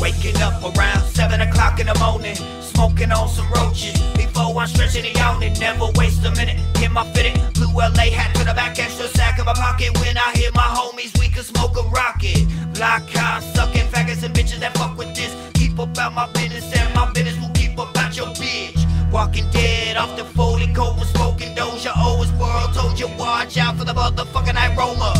Waking up around 7 o'clock in the morning, smoking on some roaches. Before I'm stretching and never waste a minute. Get my fitted, blue LA hat to the back, extra sack in my pocket. When I hear my homies, we can smoke a rocket. Black car, sucking faggots and bitches that fuck with this. Keep about my business, and my business will keep about your bitch. Walking dead off the folding coat with smoking doja. Always world told you watch out for the motherfucking aroma.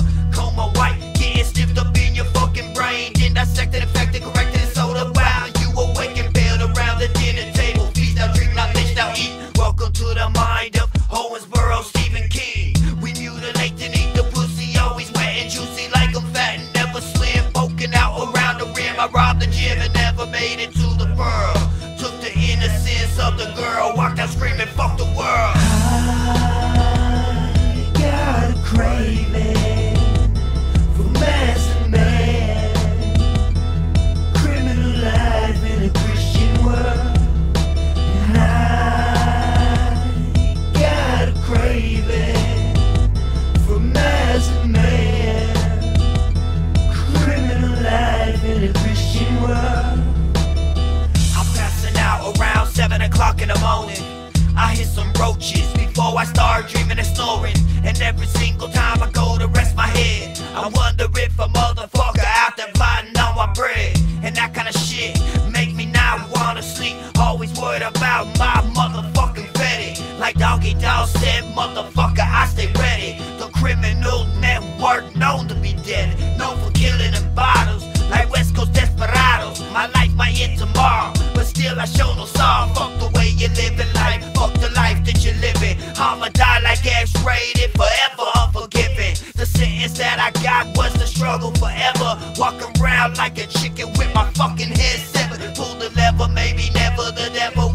The girl, o'clock in the morning. I hit some roaches before I start dreaming and snoring. And every single time I go to rest my head, I wonder if a motherfucker out there plotting on my bread. And that kind of shit make me not wanna sleep. Always worried about my you're living life, fuck the life that you're living. I'ma die like X-rated, forever unforgiving. The sentence that I got was the struggle forever. Walking around like a chicken with my fucking head severed. Pull the lever, maybe never the devil